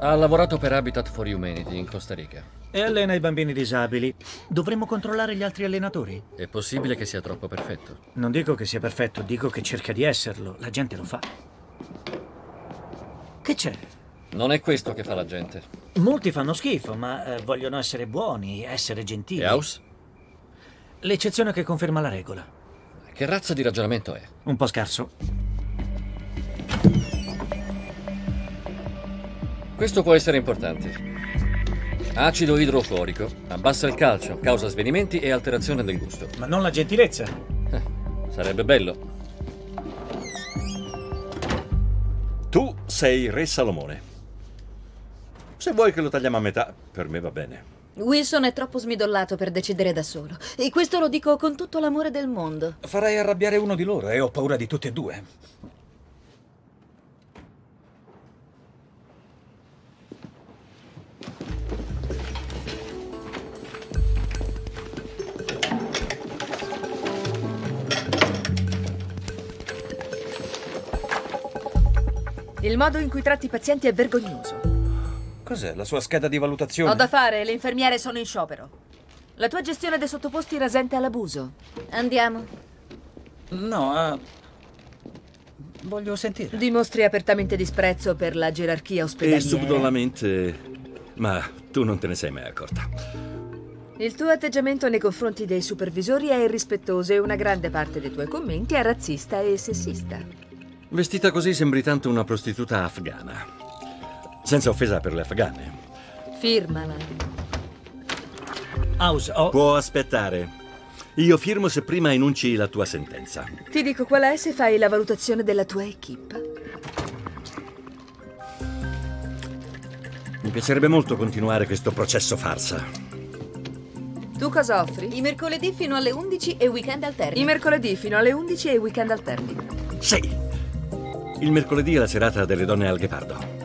Ha lavorato per Habitat for Humanity in Costa Rica. E allena i bambini disabili. Dovremmo controllare gli altri allenatori? È possibile che sia troppo perfetto. Non dico che sia perfetto, dico che cerca di esserlo. La gente lo fa. Che c'è? Non è questo che fa la gente. Molti fanno schifo, ma eh, vogliono essere buoni, essere gentili. E House? L'eccezione che conferma la regola. Che razza di ragionamento è? Un po' scarso. Questo può essere importante. Acido idrofluorico. Abbassa il calcio, causa svenimenti e alterazione del gusto. Ma non la gentilezza. Eh, sarebbe bello. Tu sei Re Salomone. Se vuoi che lo tagliamo a metà, per me va bene. Wilson è troppo smidollato per decidere da solo. E questo lo dico con tutto l'amore del mondo. Farei arrabbiare uno di loro e ho paura di tutti e due. Il modo in cui tratti i pazienti è vergognoso. Cos'è la sua scheda di valutazione? Ho da fare, le infermiere sono in sciopero. La tua gestione dei sottoposti rasente all'abuso. Andiamo. No, uh, voglio sentire. Dimostri apertamente disprezzo per la gerarchia E ospedaliera. subdolamente... Ma tu non te ne sei mai accorta. Il tuo atteggiamento nei confronti dei supervisori è irrispettoso e una grande parte dei tuoi commenti è razzista e sessista. Vestita così sembri tanto una prostituta afghana. Senza offesa per le afghane. Firmala. House, ho... Può aspettare. Io firmo se prima enunci la tua sentenza. Ti dico qual è se fai la valutazione della tua equip. Mi piacerebbe molto continuare questo processo farsa. Tu cosa offri? I mercoledì fino alle 11 e weekend alterni. I mercoledì fino alle 11 e i weekend alterni. Sì. Il mercoledì è la serata delle donne al ghepardo.